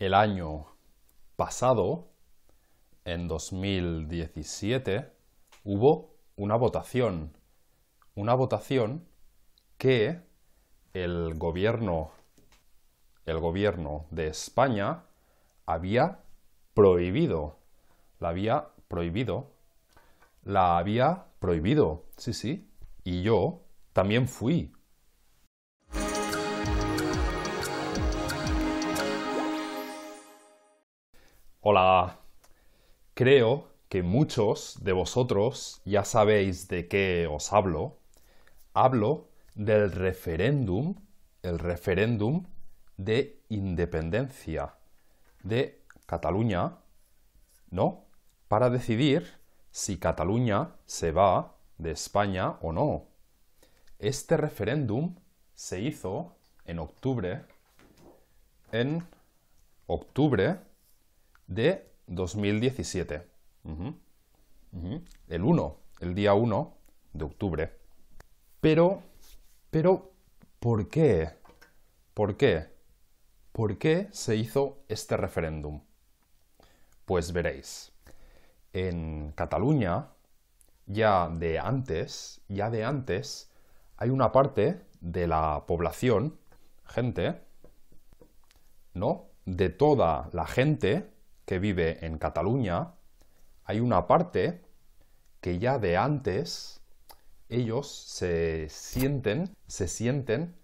El año pasado, en 2017, hubo una votación. Una votación que el gobierno, el gobierno de España había prohibido. La había prohibido. La había prohibido. Sí, sí. Y yo también fui. Hola. Creo que muchos de vosotros ya sabéis de qué os hablo. Hablo del referéndum, el referéndum de independencia de Cataluña, ¿no? Para decidir si Cataluña se va de España o no. Este referéndum se hizo en octubre, en octubre de 2017. El 1, el día 1 de octubre. Pero, pero, ¿por qué? ¿Por qué? ¿Por qué se hizo este referéndum? Pues veréis, en Cataluña, ya de antes, ya de antes, hay una parte de la población, gente, ¿no? De toda la gente que vive en Cataluña, hay una parte que ya de antes ellos se sienten, se sienten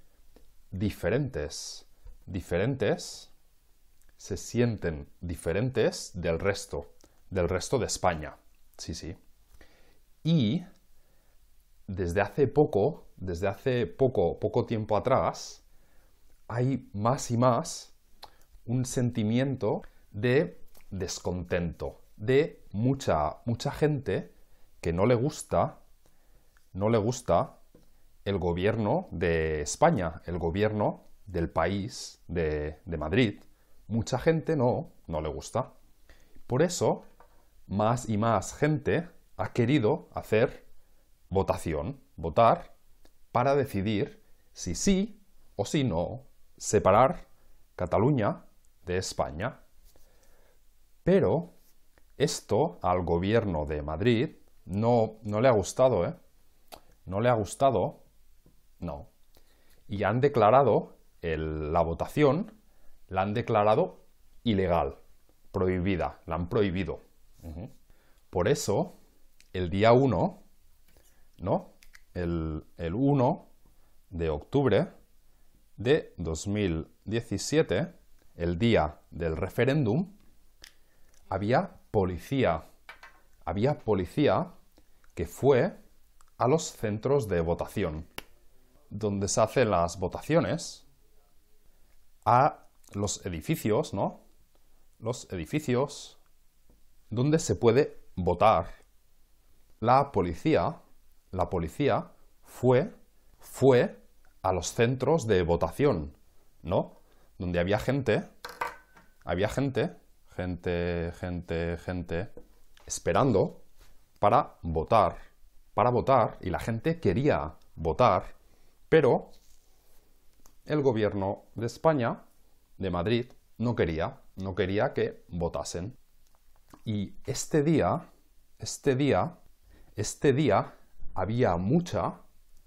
diferentes, diferentes, se sienten diferentes del resto, del resto de España. Sí, sí. Y desde hace poco, desde hace poco, poco tiempo atrás, hay más y más un sentimiento de descontento de mucha, mucha gente que no le gusta, no le gusta el gobierno de España, el gobierno del país de, de Madrid. Mucha gente no, no le gusta. Por eso, más y más gente ha querido hacer votación, votar, para decidir si sí o si no separar Cataluña de España. Pero esto al gobierno de Madrid no, no le ha gustado, ¿eh? No le ha gustado, no. Y han declarado la votación, la han declarado ilegal, prohibida, la han prohibido. Por eso, el día 1, ¿no? El, el 1 de octubre de 2017, el día del referéndum, había policía. Había policía que fue a los centros de votación, donde se hacen las votaciones, a los edificios, ¿no? Los edificios donde se puede votar. La policía, la policía fue, fue a los centros de votación, ¿no? Donde había gente, había gente gente, gente, gente, esperando para votar, para votar, y la gente quería votar, pero el gobierno de España, de Madrid, no quería, no quería que votasen. Y este día, este día, este día había mucha,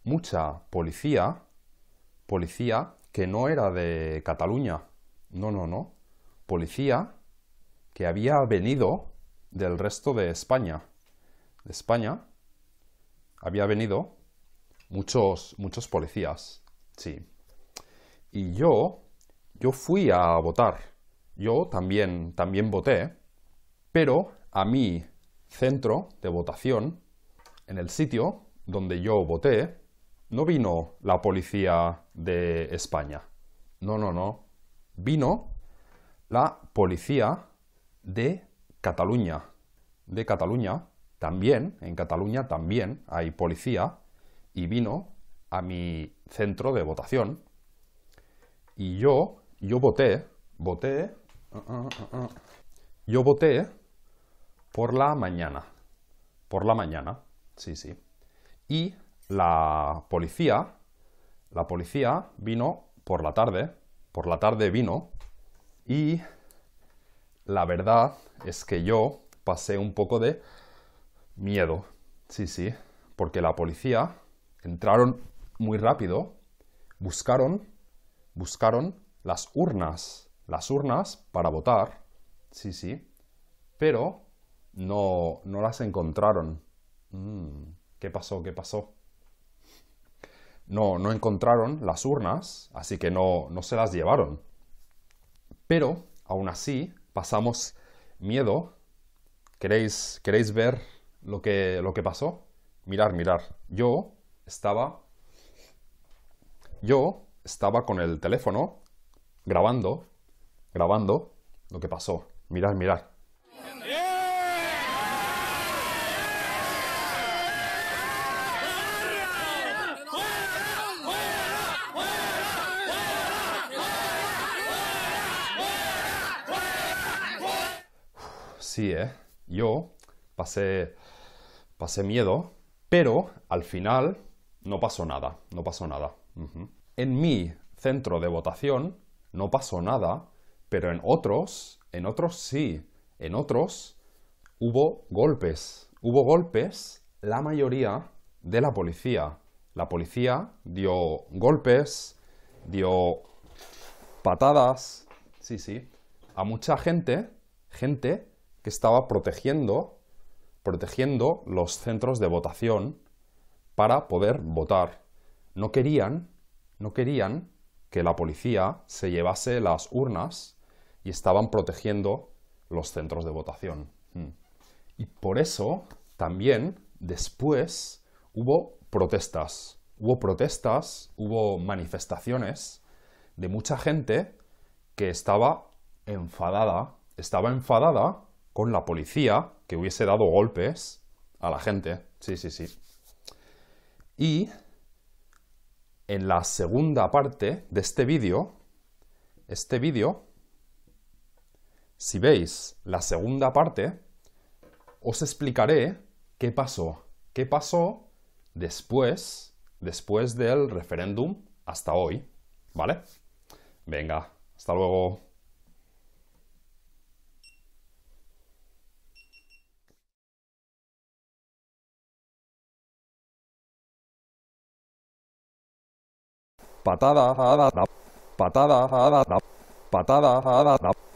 mucha policía, policía que no era de Cataluña, no, no, no, policía que había venido del resto de España. De España había venido muchos, muchos policías, sí. Y yo, yo fui a votar. Yo también, también voté, pero a mi centro de votación, en el sitio donde yo voté, no vino la policía de España. No, no, no. Vino la policía de Cataluña. De Cataluña también, en Cataluña también hay policía y vino a mi centro de votación y yo, yo voté, voté, uh, uh, uh, yo voté por la mañana, por la mañana, sí, sí. Y la policía, la policía vino por la tarde, por la tarde vino y la verdad es que yo pasé un poco de miedo. Sí, sí, porque la policía entraron muy rápido, buscaron, buscaron las urnas, las urnas para votar. Sí, sí, pero no, no las encontraron. Mm, ¿Qué pasó? ¿Qué pasó? No, no encontraron las urnas, así que no, no se las llevaron. Pero, aún así, pasamos miedo. ¿Queréis, ¿queréis ver lo que, lo que pasó? Mirar, mirar. Yo estaba... Yo estaba con el teléfono grabando, grabando lo que pasó. Mirar, mirar. ¿Eh? Yo pasé, pasé miedo, pero al final no pasó nada, no pasó nada. En mi centro de votación no pasó nada, pero en otros, en otros sí, en otros hubo golpes, hubo golpes, la mayoría de la policía. La policía dio golpes, dio patadas, sí, sí, a mucha gente, gente estaba protegiendo, protegiendo los centros de votación para poder votar. No querían, no querían que la policía se llevase las urnas y estaban protegiendo los centros de votación. Hmm. Y por eso también después hubo protestas. Hubo protestas, hubo manifestaciones de mucha gente que estaba enfadada, estaba enfadada con la policía que hubiese dado golpes a la gente. Sí, sí, sí. Y en la segunda parte de este vídeo, este vídeo, si veis la segunda parte, os explicaré qué pasó. ¿Qué pasó después, después del referéndum hasta hoy? ¿Vale? Venga, hasta luego. Patada, patada, patada, patada, patada, patada, patada, patada,